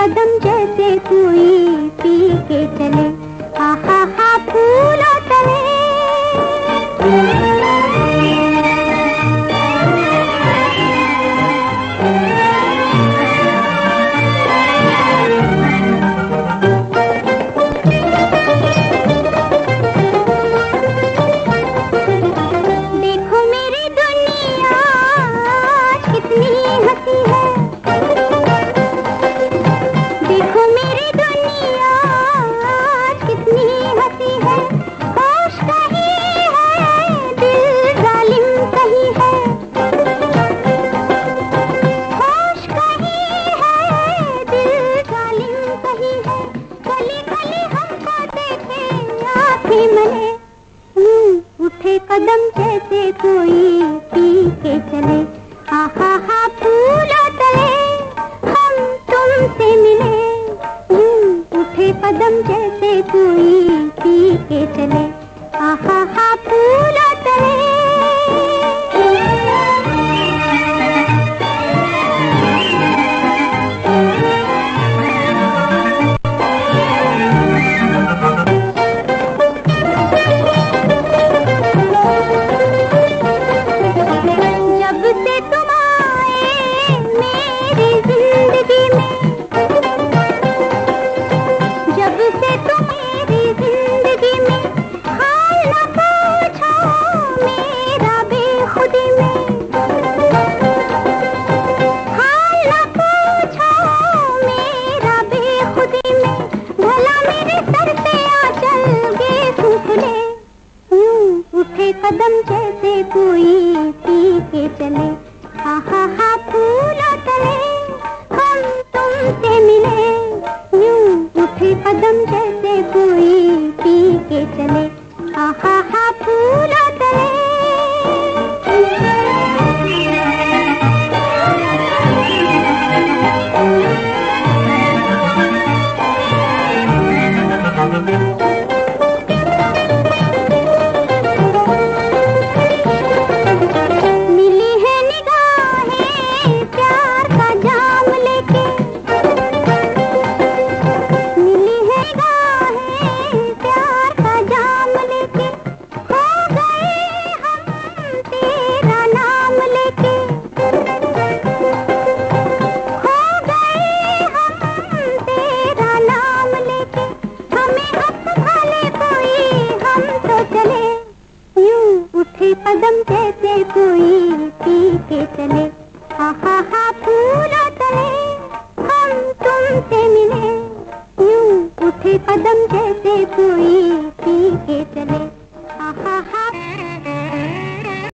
कदम हम जैसे कोई पी के चले आहा हा फूलों तले कदम कैसे कोई